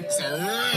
not